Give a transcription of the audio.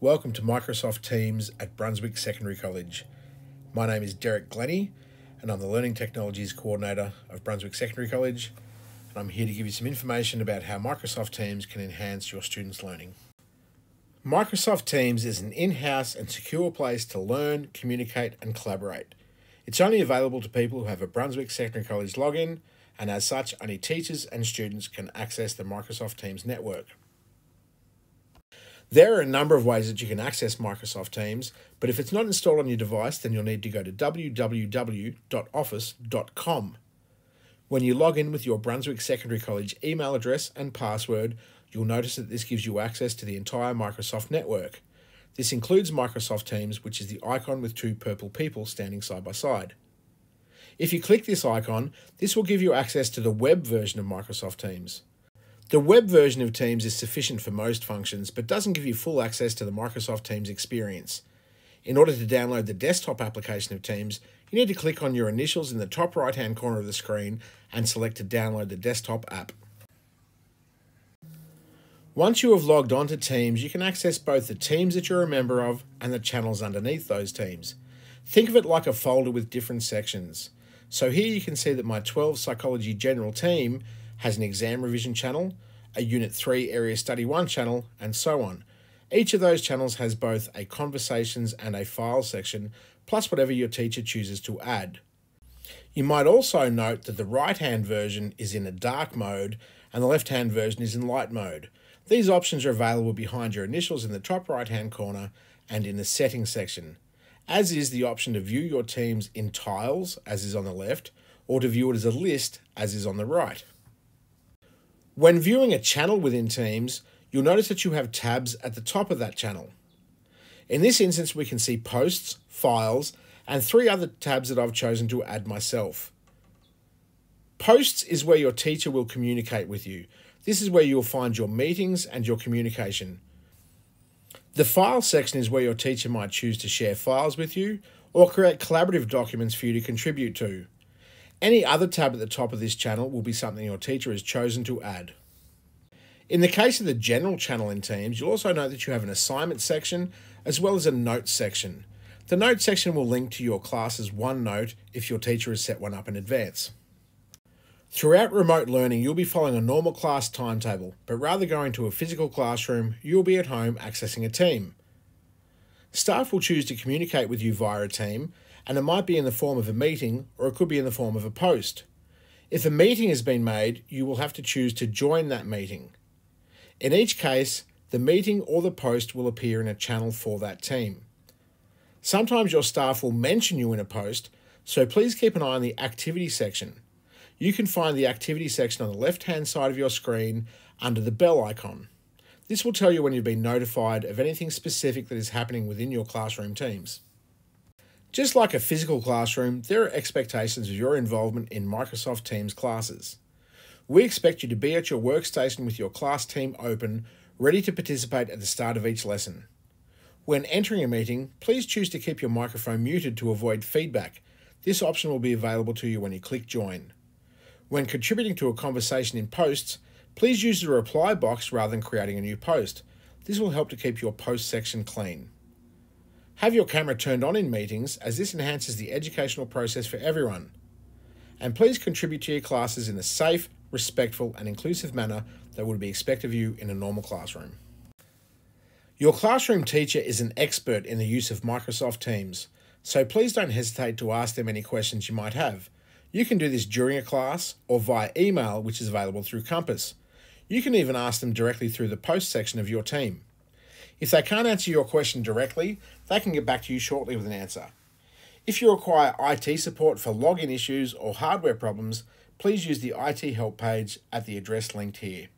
Welcome to Microsoft Teams at Brunswick Secondary College. My name is Derek Glennie, and I'm the Learning Technologies Coordinator of Brunswick Secondary College. And I'm here to give you some information about how Microsoft Teams can enhance your students' learning. Microsoft Teams is an in house and secure place to learn, communicate, and collaborate. It's only available to people who have a Brunswick Secondary College login, and as such, only teachers and students can access the Microsoft Teams network. There are a number of ways that you can access Microsoft Teams, but if it's not installed on your device, then you'll need to go to www.office.com. When you log in with your Brunswick Secondary College email address and password, you'll notice that this gives you access to the entire Microsoft network. This includes Microsoft Teams, which is the icon with two purple people standing side by side. If you click this icon, this will give you access to the web version of Microsoft Teams. The web version of Teams is sufficient for most functions, but doesn't give you full access to the Microsoft Teams experience. In order to download the desktop application of Teams, you need to click on your initials in the top right hand corner of the screen and select to download the desktop app. Once you have logged on to Teams, you can access both the teams that you're a member of and the channels underneath those teams. Think of it like a folder with different sections. So here you can see that my 12 Psychology General team has an exam revision channel, a Unit 3 Area Study 1 channel, and so on. Each of those channels has both a conversations and a file section, plus whatever your teacher chooses to add. You might also note that the right hand version is in a dark mode and the left hand version is in light mode. These options are available behind your initials in the top right hand corner and in the settings section, as is the option to view your teams in tiles, as is on the left, or to view it as a list, as is on the right. When viewing a channel within Teams, you'll notice that you have tabs at the top of that channel. In this instance, we can see posts, files, and three other tabs that I've chosen to add myself. Posts is where your teacher will communicate with you. This is where you'll find your meetings and your communication. The file section is where your teacher might choose to share files with you or create collaborative documents for you to contribute to. Any other tab at the top of this channel will be something your teacher has chosen to add. In the case of the general channel in Teams, you'll also note that you have an assignment section as well as a notes section. The notes section will link to your class's OneNote if your teacher has set one up in advance. Throughout remote learning, you'll be following a normal class timetable, but rather going to a physical classroom, you'll be at home accessing a team. Staff will choose to communicate with you via a team, and it might be in the form of a meeting or it could be in the form of a post. If a meeting has been made, you will have to choose to join that meeting. In each case, the meeting or the post will appear in a channel for that team. Sometimes your staff will mention you in a post, so please keep an eye on the activity section. You can find the activity section on the left hand side of your screen under the bell icon. This will tell you when you've been notified of anything specific that is happening within your classroom teams. Just like a physical classroom, there are expectations of your involvement in Microsoft Teams classes. We expect you to be at your workstation with your class team open, ready to participate at the start of each lesson. When entering a meeting, please choose to keep your microphone muted to avoid feedback. This option will be available to you when you click Join. When contributing to a conversation in posts, please use the reply box rather than creating a new post. This will help to keep your post section clean. Have your camera turned on in meetings as this enhances the educational process for everyone. And please contribute to your classes in a safe, respectful, and inclusive manner that would be expected of you in a normal classroom. Your classroom teacher is an expert in the use of Microsoft Teams, so please don't hesitate to ask them any questions you might have. You can do this during a class or via email, which is available through Compass. You can even ask them directly through the post section of your team. If they can't answer your question directly, they can get back to you shortly with an answer. If you require IT support for login issues or hardware problems, please use the IT help page at the address linked here.